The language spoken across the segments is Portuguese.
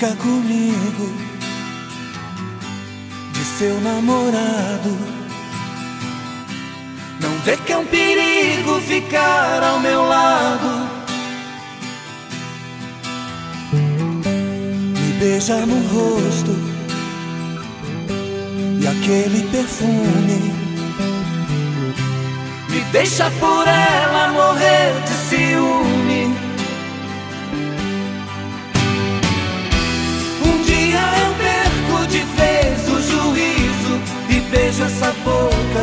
brinca comigo de seu namorado. Não vê que é um perigo ficar ao meu lado. Me beija no rosto e aquele perfume me deixa por ela morrer de ciúme.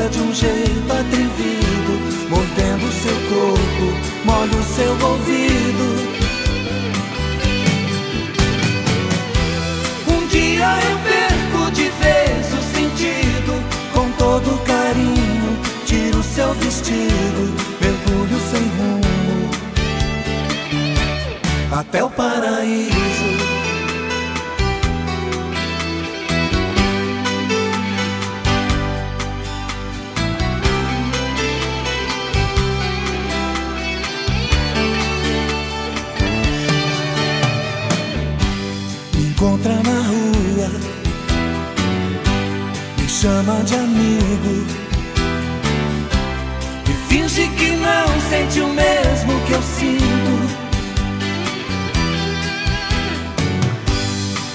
De um jeito atrevido, mordendo seu corpo, molho seu ouvido. Um dia eu perco de vez o sentido, com todo carinho, tiro seu vestido, encontra na rua, me chama de amigo. E finge que não sente o mesmo que eu sinto.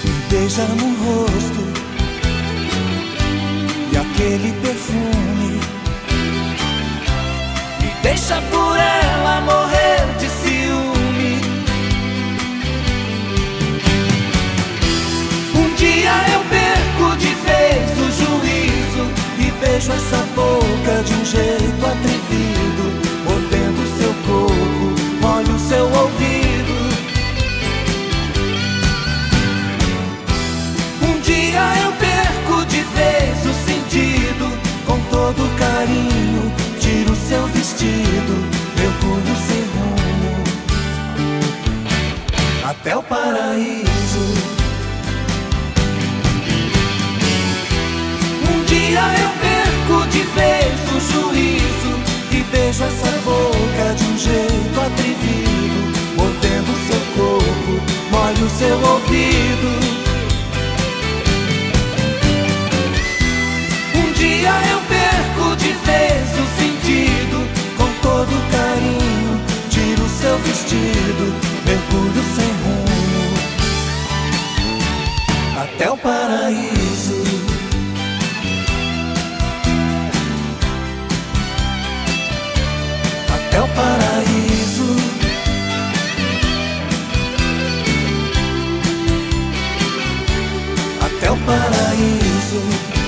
Me beija no rosto. E aquele perfume. Me deixa por vez o juízo e beijo essa boca de um jeito atrevido, mordendo seu corpo, molho seu ouvido. Um dia eu perco de vez o sentido, com todo carinho, tiro seu vestido, mergulho sem rumo até o paraíso. paraíso.